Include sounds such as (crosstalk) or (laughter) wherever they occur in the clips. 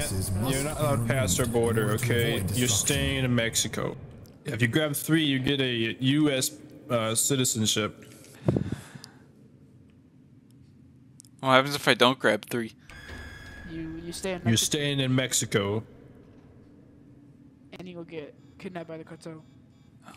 can't. You're not allowed past our border. Okay, you're staying in Mexico. If you grab three, you get a U.S. Uh, citizenship. What happens if I don't grab three? You you stay in You're Mexico staying in Mexico. and you will get kidnapped by the cartel.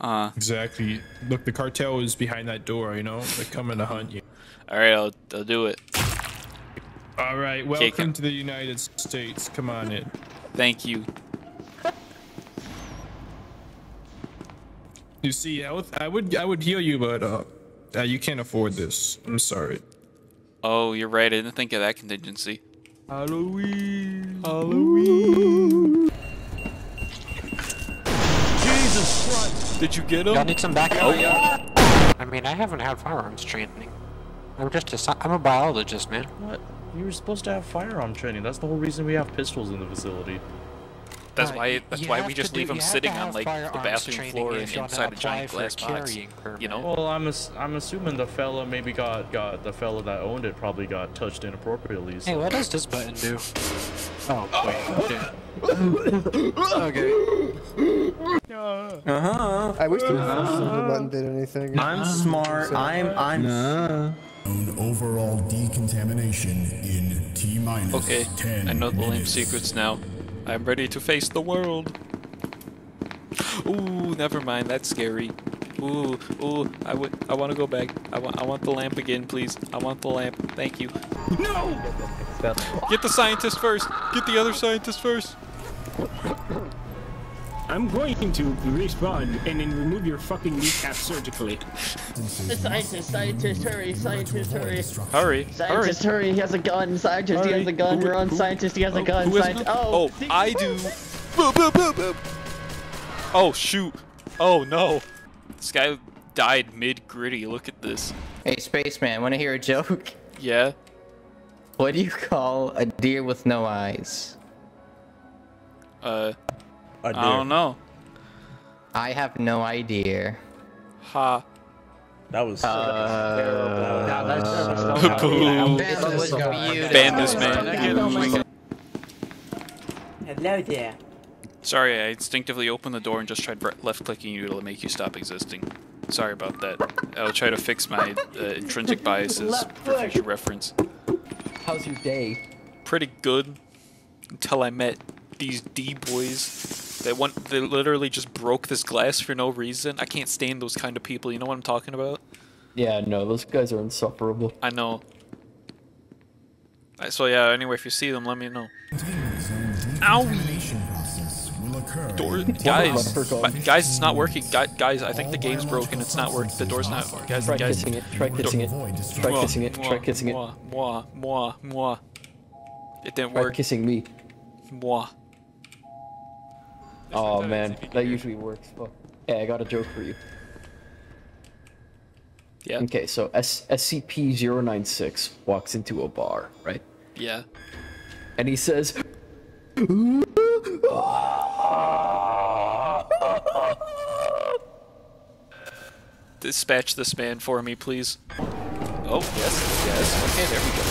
Uh, Exactly. Look, the cartel is behind that door. You know, they're coming to hunt you. all right, I'll, I'll do it. All right, welcome come- to the United States. Come on in. Thank you. You see, I would, I would, I would heal you, but uh, uh, you can't afford this. I'm sorry. Oh, you're right. I didn't think of that contingency. Halloween. Halloween. Jesus Christ! Did you get Y'all him? need some backup. Oh. I mean, I haven't had firearms training. I'm just a sci- I'm a biologist, man. What? You were supposed to have firearm training. That's the whole reason we have pistols in the facility. That's Uh, why. That's why we just do- leave them sitting on like the bathroom floor if inside a giant glass box. permit. You know. Well, I'm ass- I'm assuming the fella maybe got got the fella that owned it probably got touched inappropriately. So. Hey, what does this button do? Oh, wait. okay. okay. Uh huh. I wish the button did anything. I'm smart. I'm I'm Own overall decontamination in T minus Okay, 10 I know the lamp secrets now. I'm ready to face the world. Ooh, never mind. That's scary. Ooh, ooh. I would. I want to go back. I want. I want the lamp again, please. I want the lamp. Thank you. No. Get the scientist first. Get the other scientist first. I'm going to respawn and then remove your fucking kneecap surgically. Scientist, scientist, hurry, scientist, hurry. Hurry. Hurry. Scientist, hurry, he has a gun. Scientist, he has a gun. Who- Run, who- scientist, he has a gun. Who has a Scientist, gun? oh, oh, I do. Boop, boop, boop, boop. Oh shoot. Oh no. This guy died mid gritty. Look at this. Hey, spaceman, want to hear a joke? (laughs) Yeah. What do you call a deer with no eyes? Uh. I don't know. I have no idea. Ha. That was. Uh, Nah, that's just (laughs) so Boom. That was beautiful. Ban this man. Hello there. Sorry, I instinctively opened the door and just tried left clicking you to make you stop existing. Sorry about that. I'll try to fix my uh, intrinsic biases for future reference. How's your day? Pretty good until I met these D boys. They want they literally just broke this glass for no reason. I can't stand those kind of people. You know what I'm talking about? Yeah, no, those guys are insufferable. I know. So yeah. Anyway, if you see them, let me know. Owie! process will occur. Door, guys, guys, it's not working. Guys, guys, I think the game's broken. It's not working. The door's not working. Guys, Try guys. kissing it, try kissing it. Try Mwah, kissing it, try kissing it. Mwah, mwah, mwah, mwah. It didn't work. Try kissing me. Mwah. Oh man, that usually works. Fuck. Yeah, I got a joke for you. Yeah. Okay, so S SCP-096 walks into a bar, right? Yeah. And he says, Dispatch this man for me, please. Oh, yes, yes. Okay, there we go.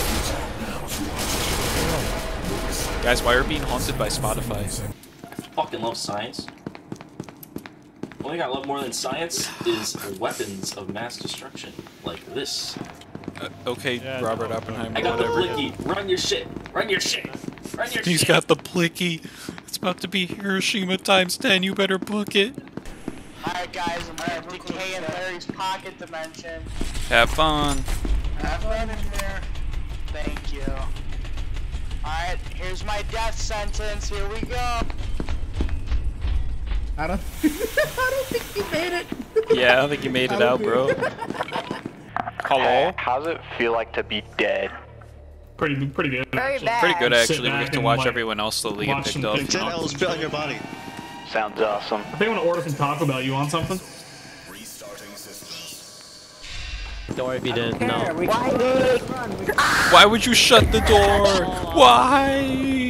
Guys, why are we being haunted by Spotify? Fucking love science. One thing I love more than science is weapons of mass destruction, like this. Uh, okay, Robert Oppenheimer, I got the whatever. blicky. Run your shit. Run your shit. Run your He's shit. got the blicky. It's about to be Hiroshima times 10. You better book it. Alright guys, I'm gonna decay in Larry's pocket dimension. Have fun. Have fun in here. Thank you. Alright, here's my death sentence. Here we go. I don't. (laughs) I don't think you made it. Yeah, I don't think you made it out, bro. (laughs) Hello? How's it feel like to be dead? Pretty, pretty good. Very actually. bad. Pretty good, actually. We back get to watch like, everyone else slowly get watch picked some up. pictures. You know? Ten L's your body. Sounds awesome. I think I'm gonna order some Taco Bell. You want something? Don't worry if you didn't. No. Why would you shut the door? Why?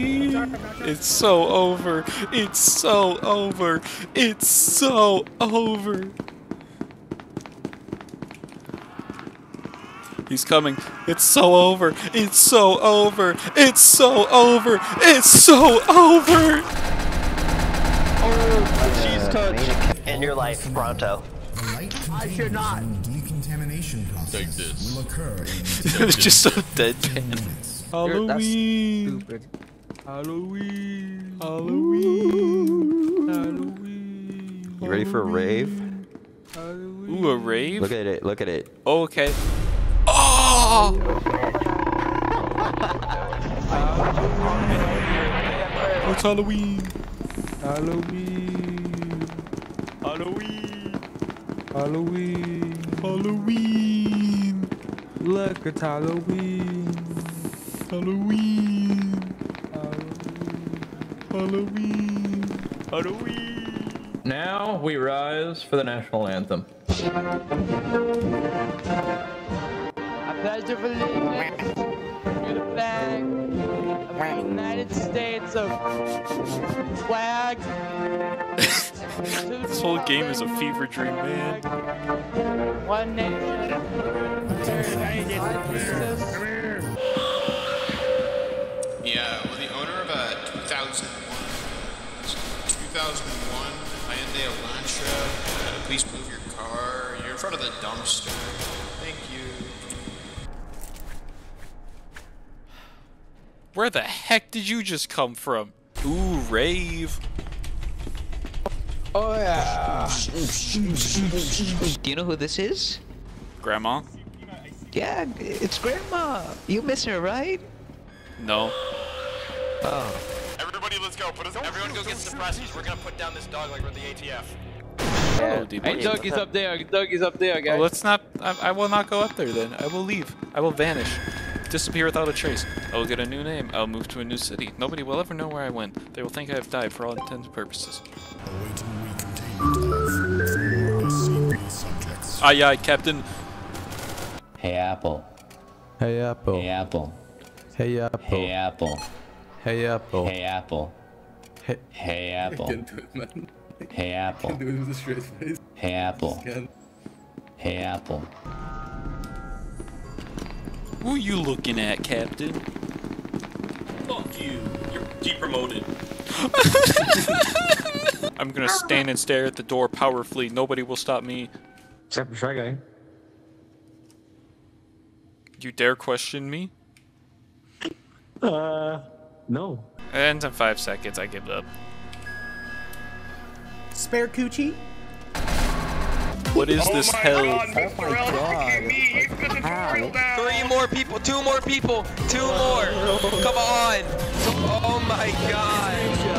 It's so over. It's so over. It's so over. He's coming. It's so over. It's so over. It's so over. It's so over. Oh, cheese touch. End your life, pronto. I should not. Decontamination process this. will occur in it was (laughs) just so deadpan. You're- that's Halloween. Stupid. Halloween. Halloween. Halloween. You ready for a rave? Ooh, a rave? Look at it. Look at it. Oh, okay. Oh! It's Halloween. Halloween. Halloween. Halloween. Halloween. Look, it's Halloween. Halloween. Halloween. Halloween. Now we rise for the national anthem. I pledge of allegiance to the flag of the United States of flag. This whole game is a fever dream, man. One nation. 2001 Hyundai Elantra, uh, please move your car. You're in front of the dumpster. Thank you. Where the heck did you just come from? Ooh, rave. Oh yeah. Do you know who this is? Grandma? Yeah, it's Grandma. You miss her, right? No. Oh. Everybody, let's go. Put us, everyone go get suppressors. We're gonna put down this dog like we're the ATF. Oh, Hey, Doug is up there. Doug is up there, guys. Oh, let's not. I, I will not go up there then. I will leave. I will vanish. Disappear without a trace. I will get a new name. I'll move to a new city. Nobody will ever know where I went. They will think I have died for all intents and purposes. Aye, aye, Captain. Hey Apple. Hey Apple. Hey Apple. Hey Apple. Hey Apple. Hey Apple. Hey Apple. Hey, hey Apple. Hey Apple. Hey Apple. Hey Apple. Who are you looking at, Captain? Fuck you. You're depromoted. (laughs) I'm gonna stand and stare at the door powerfully. Nobody will stop me. Except for Shy Guy. You dare question me? Uh, no. And in five seconds, I give up. Spare coochie? What is this hell? Oh my God! Three more people, two more people, two more. Come on. Oh my god.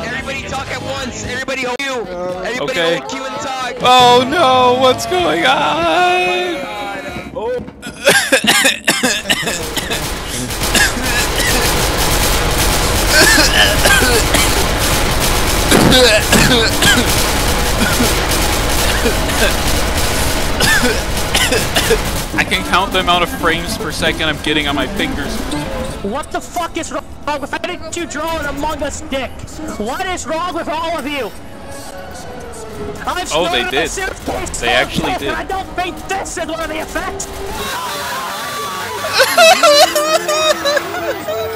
Everybody talk at once. Everybody hold you. Everybody Okay. hold you and talk. Oh no, what's going on? (laughs) I can count the amount of frames per second I'm getting on my fingers. What the fuck is wrong with Why didn't you draw an Among Us dick? What is wrong with all of you? I've Oh, they did. They actually did. I don't think this is one of the effects. (laughs)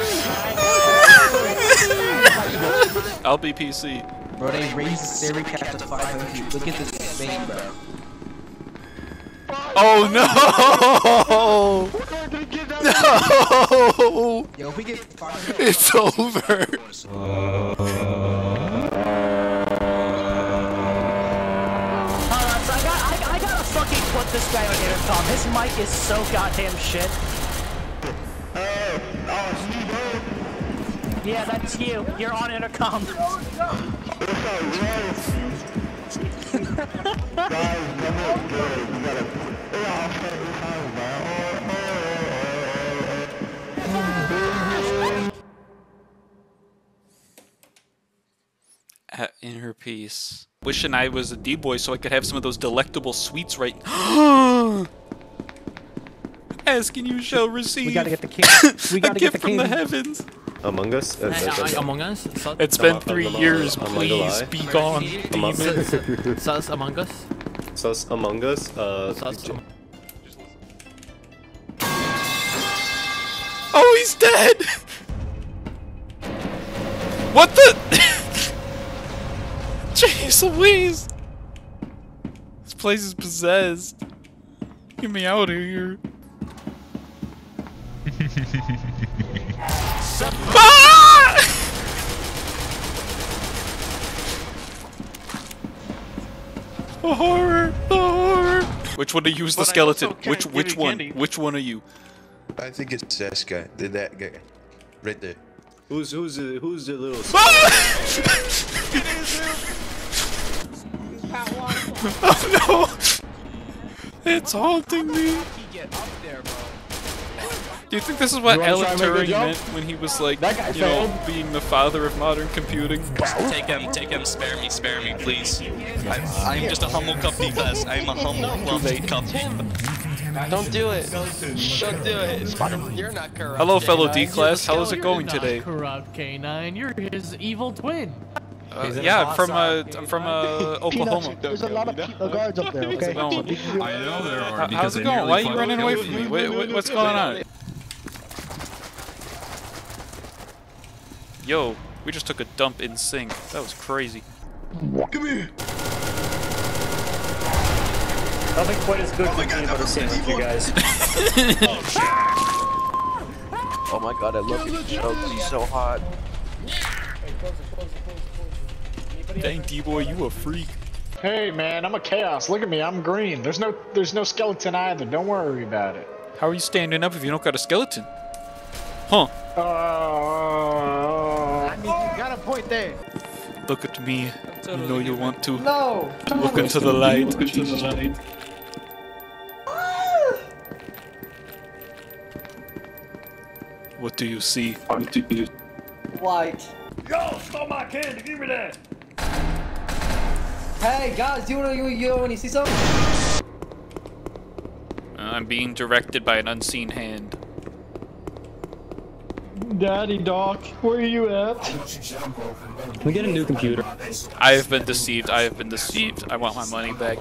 I'll be PC. Bro, they raised the salary cap to 500. Look at this thing, bro. Oh no! No! Yo, if we get (laughs) It's over. Hold I got, I, I gotta fucking put this guy on intercom. His mic is so goddamn shit. Uh, oh, Yeah, that's you. You're on intercom. At inner peace. Wishing I was a D-boy so I could have some of those delectable sweets right. (gasps) Ask and you shall receive. We gotta get the king. (laughs) We gotta get gift the from king. the heavens. (laughs) Among Us? Uh, uh, uh, Among Us? So- It's been three years. Please be gone, Among demon. Sus Among Us? Sus Among Us? Uh, Sus Oh, he's dead! What the? (laughs) Jeez Louise! This place is possessed. Get me out of here. The horror! The horror! Which one of you is the skeleton? Which which one? Which one are you? I think it's this guy, that guy, right there. Who's who's the who's the little? (laughs) (laughs) oh no! It's haunting me. Do you think this is what You Alan try and make a Turing meant when he was like, That guy you know, being the father of modern computing? Take him, take him, spare me, spare me, please. I, I'm just a humble company class. I'm a humble clumsy company. Don't do it. Don't do it. You're not corrupt. Hello, fellow D class. How is it You're going not today? Corrupt K9. You're his evil twin. Uh, yeah, I'm from uh, I'm from uh, Oklahoma. There's a lot of pe- uh, guards up there, okay? How's it going? I know there are. How's it going? Why are you running away from me? you. Wait, wait, what's going on? Yo, we just took a dump in sync. That was crazy. Come here. Nothing quite as good for peanut butter sandwich, you guys. (laughs) Oh my god, I love these chunks. He's so hot. Dang, D-boy, you a freak. Hey man, I'm a chaos. Look at me, I'm green. There's no there's no skeleton either. Don't worry about it. How are you standing up if you don't got a skeleton? Huh. Uh, I mean, you got a point there. Look at me. You know you want to. No. Look into the light. Look into the light. What do you see? What do you White. Yo, stop my candy. Give me that. Hey guys, do you wanna you, you wanna see something? I'm being directed by an unseen hand. Daddy Doc, where are you at? Can we get a new computer? I have been deceived. I have been deceived. I want my money back.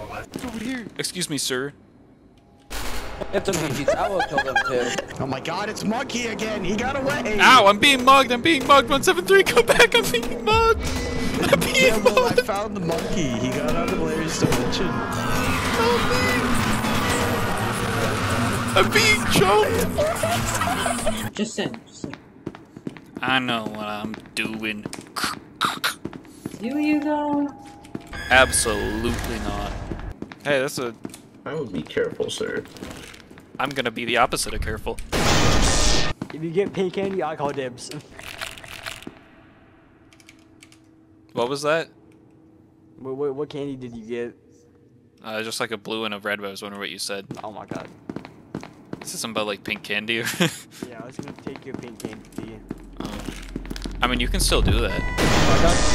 Excuse me, sir. It's okay, I will kill them too. Oh my god, it's Monkey again. He got away. Ow! I'm being mugged. I'm being mugged. 173, come back. I'm being mugged. I'm being Yeah, well, I mugged. found the monkey. He got out of Larry's dimension. I'm being choked. Just send. Just send. I know what I'm doing. You you go. Absolutely not. Hey, that's a. I would be careful, sir. I'm gonna be the opposite of careful. If you get pink candy, I call dibs. What was that? What, what, what candy did you get? Uh, just like a blue and a red. but I was wondering what you said. Oh my god. Is this something about like pink candy? Or (laughs) Yeah, I was gonna take your pink candy. I mean, you can still do that.